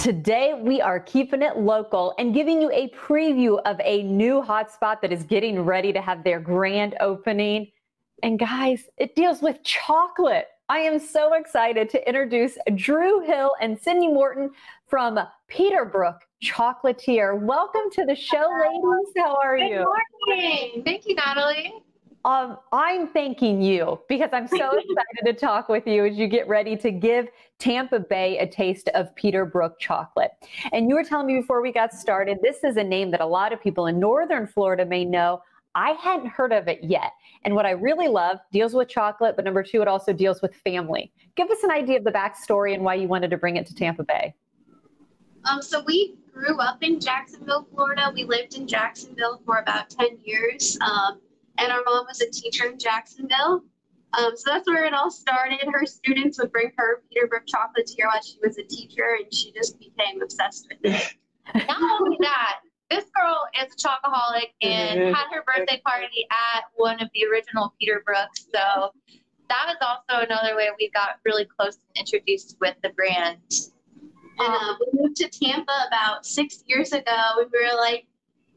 Today, we are keeping it local and giving you a preview of a new hotspot that is getting ready to have their grand opening. And guys, it deals with chocolate. I am so excited to introduce Drew Hill and Sydney Morton from Peterbrooke Chocolatier. Welcome to the show, ladies. How are Good you? Good morning. Thank you, Natalie. Um, I'm thanking you because I'm so excited to talk with you as you get ready to give Tampa Bay a taste of Peterbrooke chocolate. And you were telling me before we got started, this is a name that a lot of people in Northern Florida may know. I hadn't heard of it yet. And what I really love deals with chocolate, but number two, it also deals with family. Give us an idea of the backstory and why you wanted to bring it to Tampa Bay. Um, so we grew up in Jacksonville, Florida. We lived in Jacksonville for about 10 years. Um, and our mom was a teacher in Jacksonville. Um, so that's where it all started. Her students would bring her Peterbrooke chocolates here while she was a teacher, and she just became obsessed with it. Not only that, this girl is a chocoholic and had her birthday party at one of the original Peterbrookes. So that was also another way we got really close and introduced with the brand. And uh, we moved to Tampa about six years ago. and We were like,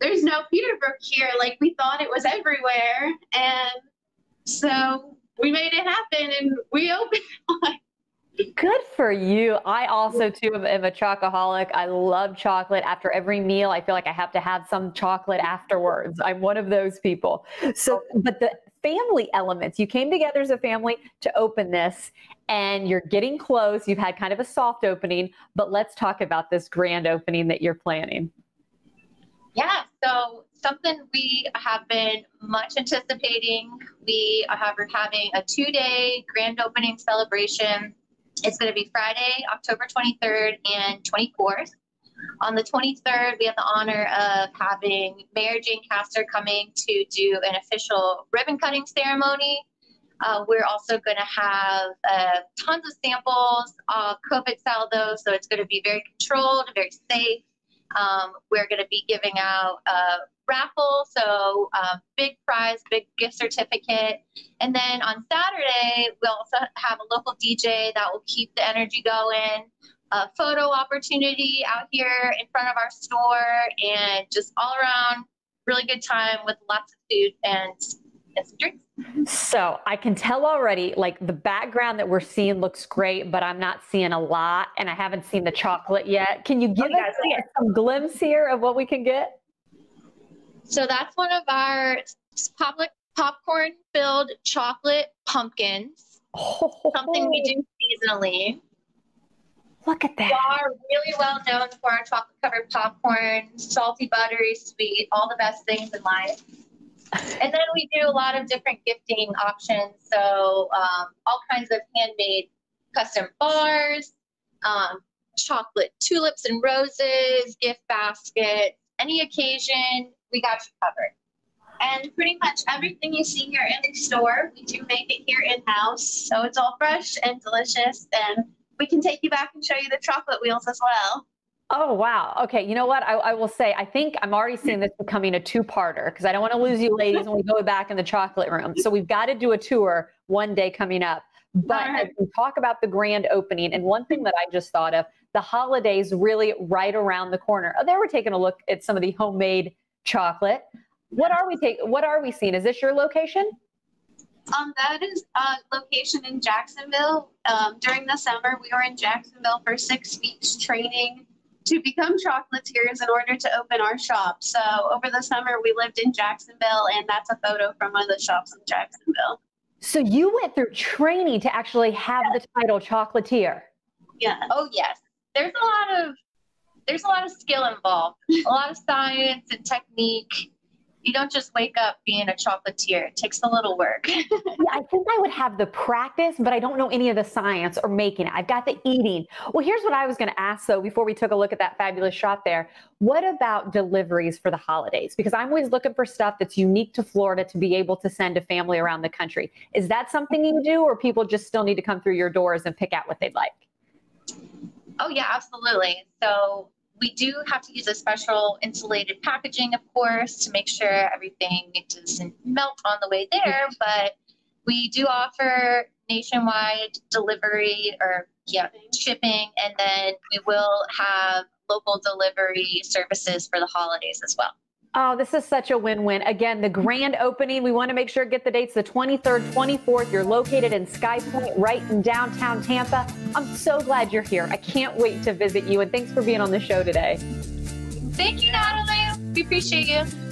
there's no Peterbrooke here. Like we thought it was everywhere. And so we made it happen and we opened. Good for you. I also too am, am a chocoholic. I love chocolate. After every meal, I feel like I have to have some chocolate afterwards. I'm one of those people. So, but the family elements, you came together as a family to open this and you're getting close. You've had kind of a soft opening, but let's talk about this grand opening that you're planning. Something we have been much anticipating. We are having a two day grand opening celebration. It's going to be Friday, October 23rd and 24th. On the 23rd, we have the honor of having Mayor Jane Castor coming to do an official ribbon cutting ceremony. Uh, we're also going to have uh, tons of samples, uh, COVID though, so it's going to be very controlled, very safe. Um, we're going to be giving out a raffle, so um, big prize, big gift certificate. And then on Saturday, we also have a local DJ that will keep the energy going. A photo opportunity out here in front of our store, and just all around really good time with lots of food and, drinks. So I can tell already, like the background that we're seeing looks great, but I'm not seeing a lot, and I haven't seen the chocolate yet. Can you give Oh, us yeah. some glimpse here of what we can get? So that's one of our public popcorn filled chocolate pumpkins, oh. something we do seasonally. Look at that. We are really well known for our chocolate covered popcorn, salty, buttery, sweet, all the best things in life. And then we do a lot of different gifting options. So um, all kinds of handmade custom bars, um, chocolate tulips and roses, gift baskets, any occasion, we got you covered. And pretty much everything you see here in the store, we do make it here in house. So it's all fresh and delicious. And we can take you back and show you the chocolate wheels as well. Oh, wow. Okay. You know what? I, I will say, I think I'm already seeing this becoming a two parter because I don't want to lose you ladies when we go back in the chocolate room. So we've got to do a tour one day coming up. But right. as we talk about the grand opening, and one thing that I just thought of, the holidays really right around the corner. Oh, there we're taking a look at some of the homemade chocolate. What are we taking? What are we seeing? Is this your location? Um, that is a location in Jacksonville. Um, during the summer, we were in Jacksonville for six weeks training to become chocolatiers in order to open our shop. So over the summer, we lived in Jacksonville, and that's a photo from one of the shops in Jacksonville. So you went through training to actually have the title chocolatier. Yeah. Oh yes. There's a lot of there's a lot of skill involved. A lot of science and technique. You don't just wake up being a chocolatier. It takes a little work. Yeah, I think I would have the practice, but I don't know any of the science or making it. I've got the eating. Well, here's what I was going to ask though before we took a look at that fabulous shot there. What about deliveries for the holidays? Because I'm always looking for stuff that's unique to Florida to be able to send to family around the country. Is that something you do, or people just still need to come through your doors and pick out what they'd like? Oh yeah, absolutely. So we do have to use a special insulated packaging, of course, to make sure everything doesn't melt on the way there. But we do offer nationwide delivery or yeah, shipping, and then we will have local delivery services for the holidays as well. Oh, this is such a win-win. Again, the grand opening, we want to make sure get the dates the 23rd, 24th. You're located in Sky Point right in downtown Tampa. I'm so glad you're here. I can't wait to visit you and thanks for being on the show today. Thank you, Natalie. We appreciate you.